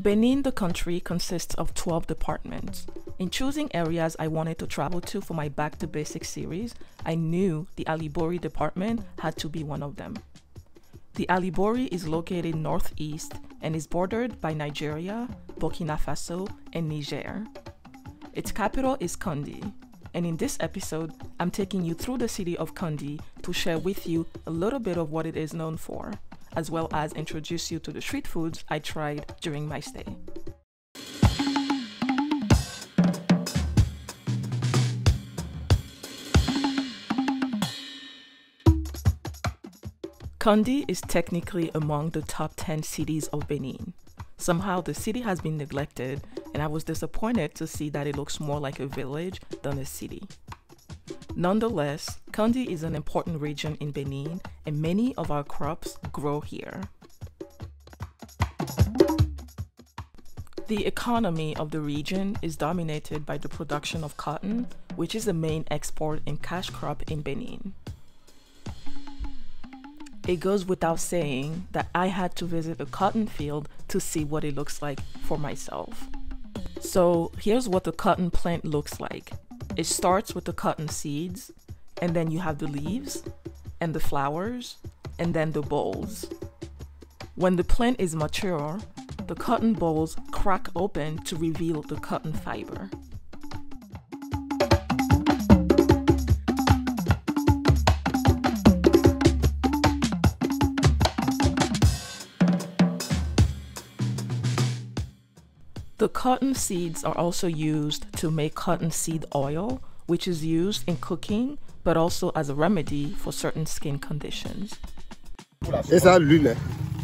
Benin, the country, consists of 12 departments. In choosing areas I wanted to travel to for my Back to Basics series, I knew the Alibori department had to be one of them. The Alibori is located northeast and is bordered by Nigeria, Burkina Faso, and Niger. Its capital is Kandi, and in this episode, I'm taking you through the city of Kandi to share with you a little bit of what it is known for, as well as introduce you to the street foods I tried during my stay. Kandi is technically among the top 10 cities of Benin. Somehow the city has been neglected, and I was disappointed to see that it looks more like a village than a city. Nonetheless, Kandi is an important region in Benin, and many of our crops grow here. The economy of the region is dominated by the production of cotton, which is the main export and cash crop in Benin. It goes without saying that I had to visit a cotton field to see what it looks like for myself. So here's what the cotton plant looks like. It starts with the cotton seeds, and then you have the leaves, and the flowers, and then the bolls. When the plant is mature, the cotton bolls crack open to reveal the cotton fiber. The cotton seeds are also used to make cotton seed oil, which is used in cooking but also as a remedy for certain skin conditions. Et ça, l'huile.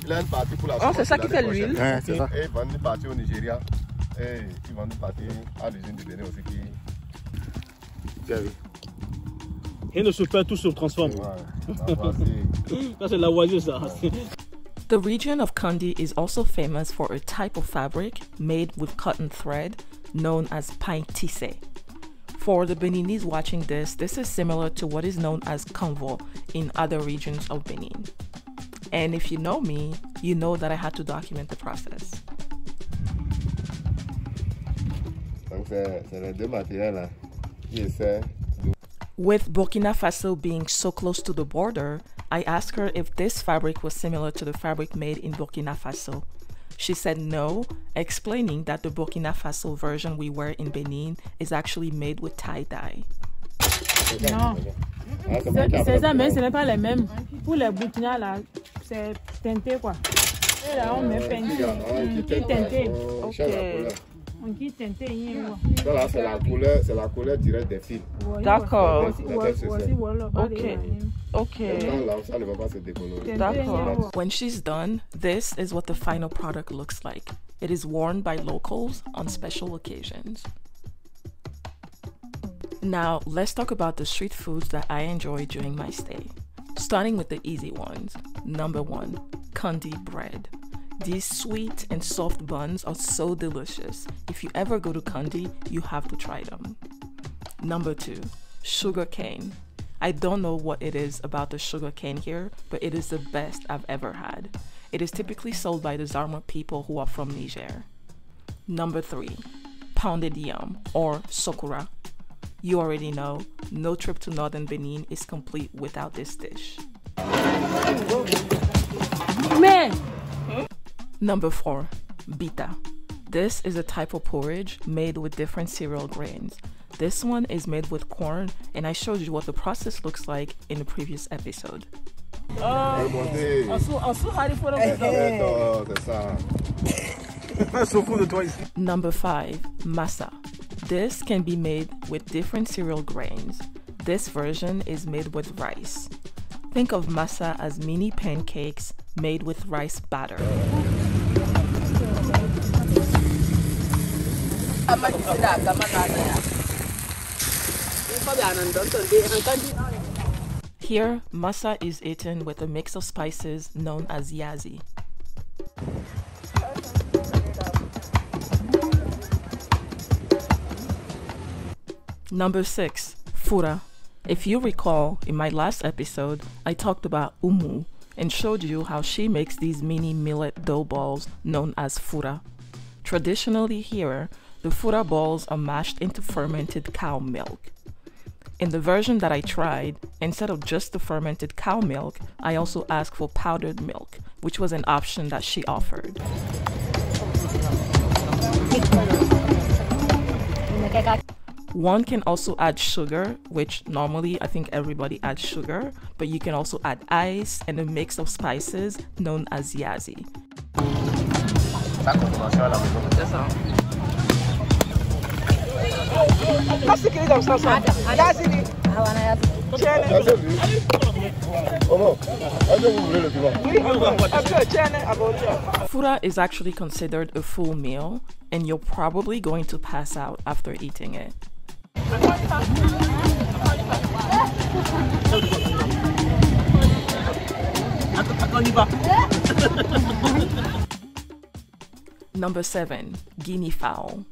Il a une partie pour la Oh, c'est ça qui fait l'huile Ouais, c'est ça. Et ils vendent une partie au Nigeria. Et ils vendent une partie à l'usine de Bénin aussi. Qui... Tu as. Rien ne se perd, tout se transforme. Ouais, là. Ça, c'est la voisine, ça. The region of Kandi is also famous for a type of fabric made with cotton thread known as pagne tissé. For the Beninese watching this, this is similar to what is known as kanvo in other regions of Benin. And if you know me, you know that I had to document the process. Donc c'est c'est les deux matériels là qui essaient de With Burkina Faso being so close to the border, I asked her if this fabric was similar to the fabric made in Burkina Faso. She said no, explaining that the Burkina Faso version we wear in Benin is actually made with tie dye. Non, c'est c'est bon, c'est ça, mais ce n'est pas les mêmes. Pour les Burkina, là, c'est teinté, quoi. Et là, on met peinté. Ah, qui Qui teinté. on cherche la couleur. On qui teinté, il Ça là c'est la couleur, c'est la couleur directe des fils. D'accord. Ok. Okay. Donc là ça ne va pas se décolorer. D'accord. When she's done, this is what the final product looks like. It is worn by locals on special occasions. Now, let's talk about the street foods that I enjoyed during my stay. Starting with the easy ones. Number one, Kandi bread. These sweet and soft buns are so delicious. If you ever go to Kandi, you have to try them. Number two, sugar cane. I don't know what it is about the sugar cane here, but it is the best I've ever had. It is typically sold by the Zarma people who are from Niger. Number three, pounded yam or sokura. You already know, no trip to northern Benin is complete without this dish. Mais, Number four, bita. This is a type of porridge made with different cereal grains. This one is made with corn, and I showed you what the process looks like in the previous episode. Remontez. en dessous, en dessous, il faut le Ouais, non, C'est ça. Se fout de toi ici. Number five, massa. This can be made with different cereal grains. This version is made with rice. Think of massa as mini pancakes made with rice batter. Here, massa is eaten with a mix of spices known as yazi. Number six, fura. If you recall, in my last episode, I talked about umu and showed you how she makes these mini millet dough balls known as fura. Traditionally here, the fura balls are mashed into fermented cow milk. In the version that I tried, instead of just the fermented cow milk, I also asked for powdered milk, which was an option that she offered. One can also add sugar, which normally I think everybody adds sugar, but you can also add ice and a mix of spices known as yazi. That's all. Comment Est-ce que vous voulez le piment Fura is actually considered a full meal, and you're probably going to pass out after eating it. On y va. Number seven, guinea fowl.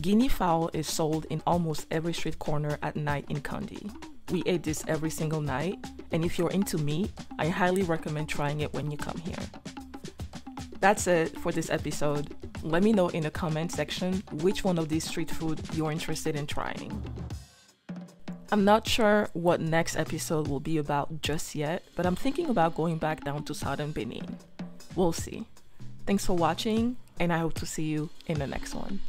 Guinea fowl is sold in almost every street corner at night in Kandi. We ate this every single night, and if you're into meat, I highly recommend trying it when you come here. That's it for this episode. Let me know in the comment section which one of these street food you're interested in trying. I'm not sure what next episode will be about just yet, but I'm thinking about going back down to southern Benin. We'll see. Thanks for watching, and I hope to see you in the next one.